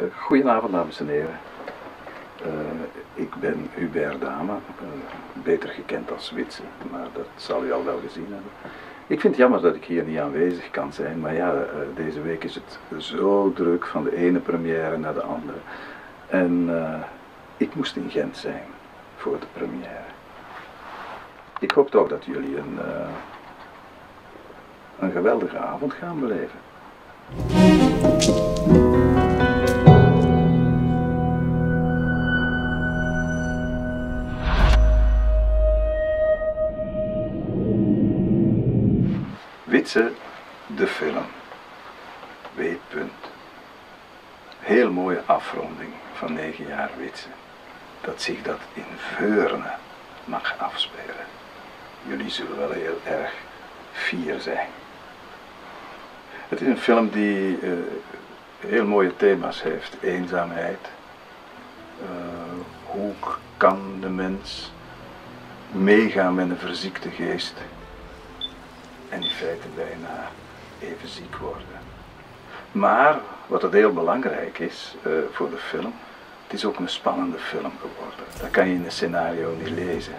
Uh, goedenavond, dames en heren. Uh, ik ben Hubert Dame, uh, beter gekend als Witse, maar dat zal u al wel gezien hebben. Ik vind het jammer dat ik hier niet aanwezig kan zijn, maar ja, deze week is het zo druk van de ene première naar de andere. En ik moest in Gent zijn voor de première. Ik hoop toch dat jullie een, een geweldige avond gaan beleven. Witse, de film. W. Punt. Heel mooie afronding van negen jaar Witse. Dat zich dat in Veurne mag afspelen. Jullie zullen wel heel erg fier zijn. Het is een film die uh, heel mooie thema's heeft. Eenzaamheid. Uh, hoe kan de mens meegaan met een verziekte geest en in feite bijna even ziek worden. Maar wat het heel belangrijk is uh, voor de film, het is ook een spannende film geworden. Dat kan je in een scenario niet lezen.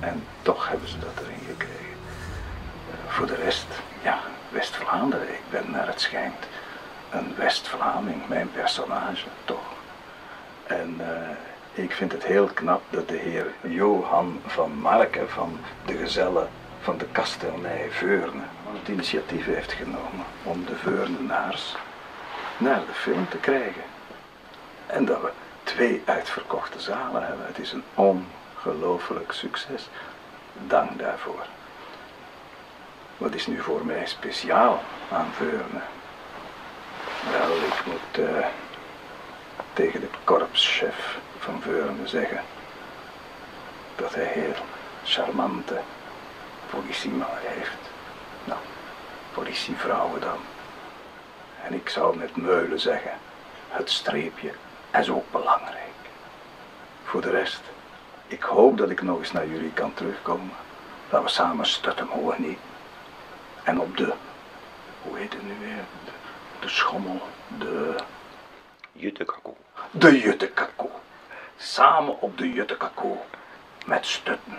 En toch hebben ze dat erin gekregen. Uh, voor de rest, ja, West-Vlaanderen. Ik ben naar het schijnt een West-Vlaming, mijn personage, toch. En uh, ik vind het heel knap dat de heer Johan van Marken van de Gezellen van de Kastelnij Veurne het initiatief heeft genomen om de Veurnenaars naar de film te krijgen. En dat we twee uitverkochte zalen hebben. Het is een ongelooflijk succes. Dank daarvoor. Wat is nu voor mij speciaal aan Veurne? Wel, ik moet uh, tegen de korpschef van Veurne zeggen dat hij heel charmante politieman heeft. Nou, politievrouwen dan. En ik zou met Meulen zeggen, het streepje is ook belangrijk. Voor de rest, ik hoop dat ik nog eens naar jullie kan terugkomen. Dat we samen stutten, hoor niet. En op de, hoe heet het nu weer? De, de schommel, de... Juttekakko. De juttekakko. Samen op de juttekakko. Met stutten.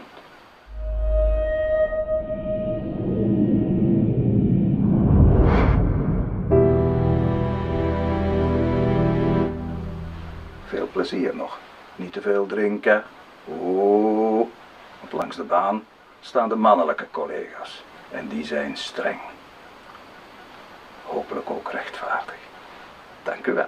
Plezier nog. Niet te veel drinken. Oeh. Want langs de baan staan de mannelijke collega's. En die zijn streng. Hopelijk ook rechtvaardig. Dank u wel.